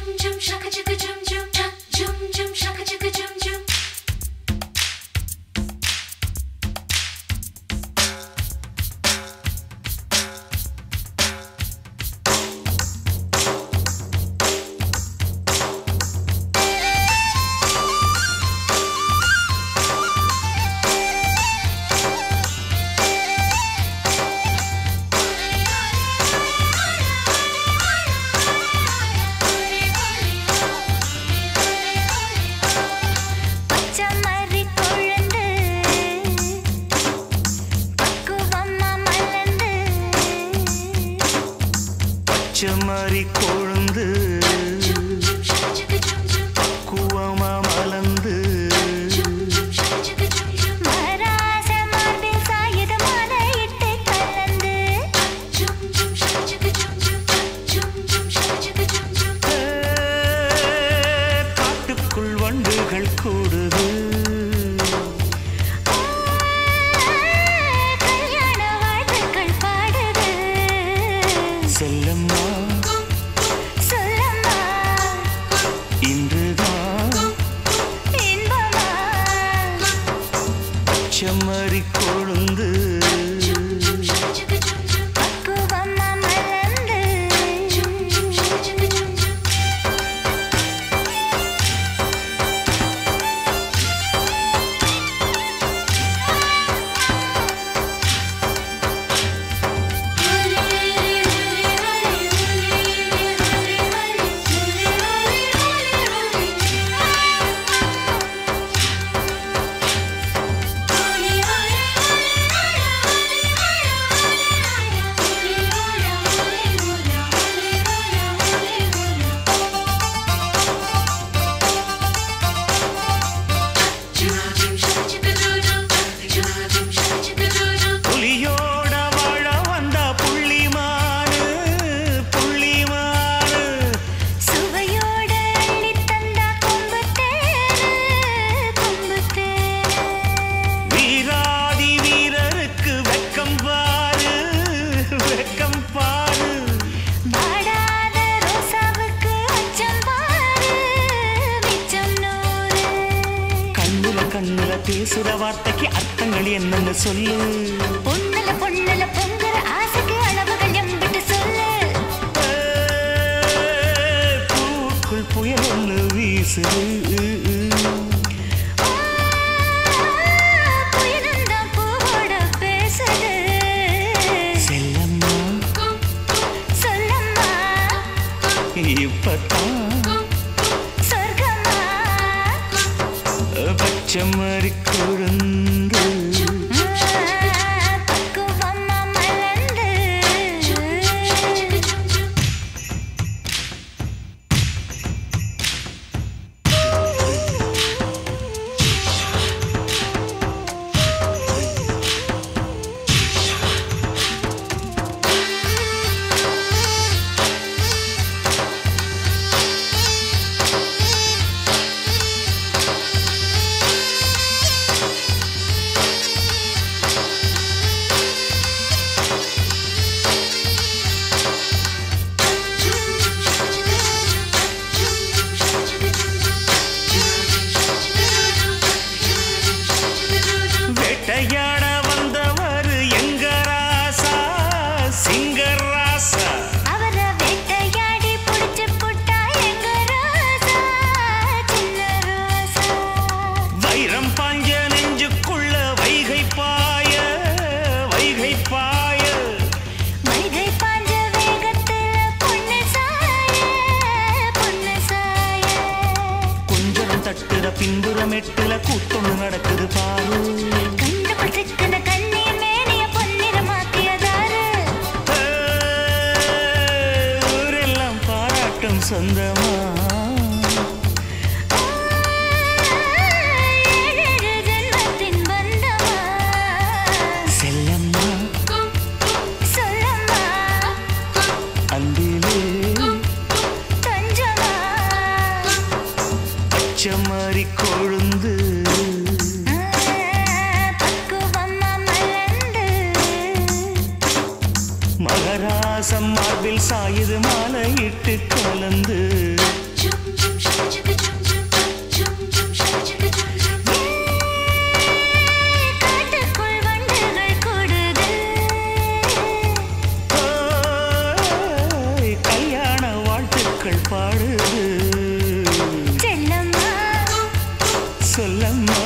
jum jum shaka chicka jum jum chak jum jum shaka chicka jum jum கொச்சமறி கொழுந்து குவமா மலந்து காட்டுக்குள் வண்டுகள் கூடுது. செல்லம்மா സുരവാർത്തയ്ക്ക് അത്തങ്ങളി എന്നല്ല സ്വല്ല പൊന്നല പൊന്നല പൊന്നല പച്ചമരിക്കുഴുണ്ട് பின்புறம் எட்டுல கூத்தொன்னு நடக்குது பாரு. ஊரெல்லாம் பாராட்டும் சொந்தமா. அன்பு வெளிச்சம் மாறி கொழுந்து. மகராசம் மார்பில் சாயுது மாலை இட்டு கலந்து பாடுது. சொல்லம்மா